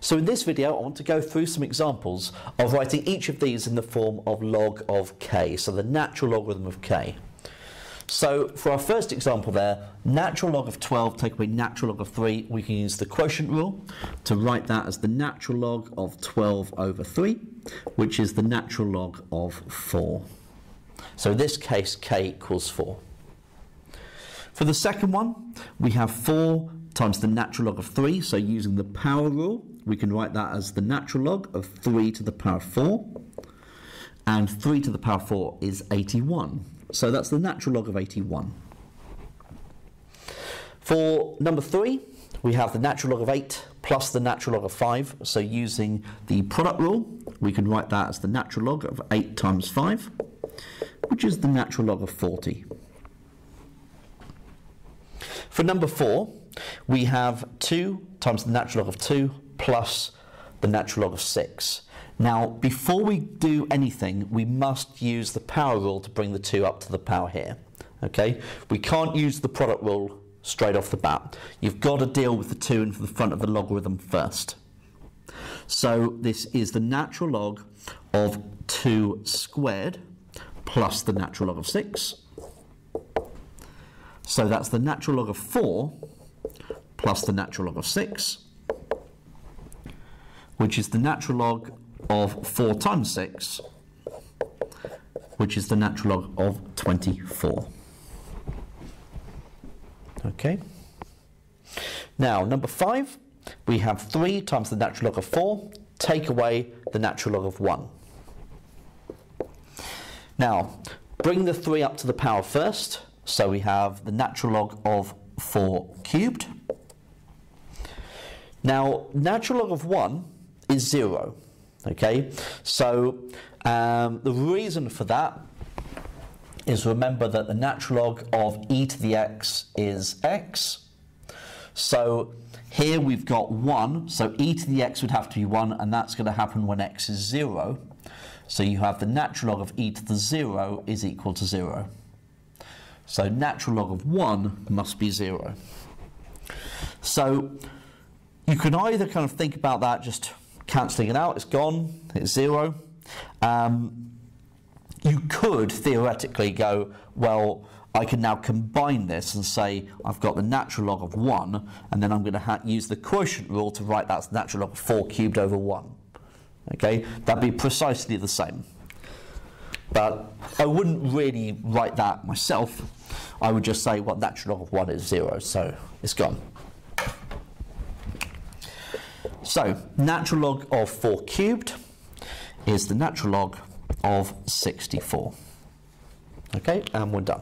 So in this video, I want to go through some examples of writing each of these in the form of log of k, so the natural logarithm of k. So for our first example there, natural log of 12 take away natural log of 3, we can use the quotient rule to write that as the natural log of 12 over 3, which is the natural log of 4. So in this case, k equals 4. For the second one, we have 4 times the natural log of 3, so using the power rule, we can write that as the natural log of 3 to the power 4. And 3 to the power 4 is 81. So that's the natural log of 81. For number 3, we have the natural log of 8 plus the natural log of 5. So using the product rule, we can write that as the natural log of 8 times 5, which is the natural log of 40. For number 4, we have 2 times the natural log of 2 plus the natural log of 6. Now, before we do anything, we must use the power rule to bring the 2 up to the power here. Okay? We can't use the product rule straight off the bat. You've got to deal with the 2 in the front of the logarithm first. So this is the natural log of 2 squared plus the natural log of 6. So that's the natural log of 4 plus the natural log of 6 which is the natural log of 4 times 6, which is the natural log of 24. Okay. Now, number 5, we have 3 times the natural log of 4, take away the natural log of 1. Now, bring the 3 up to the power first, so we have the natural log of 4 cubed. Now, natural log of 1 is 0. Okay, so um, the reason for that is remember that the natural log of e to the x is x. So here we've got 1, so e to the x would have to be 1, and that's going to happen when x is 0. So you have the natural log of e to the 0 is equal to 0. So natural log of 1 must be 0. So you can either kind of think about that just cancelling it out, it's gone, it's zero. Um, you could theoretically go, well, I can now combine this and say I've got the natural log of 1, and then I'm going to use the quotient rule to write that as the natural log of 4 cubed over 1. Okay, that'd be precisely the same. But I wouldn't really write that myself. I would just say, well, natural log of 1 is 0, so it's gone. So, natural log of 4 cubed is the natural log of 64. Okay, and we're done.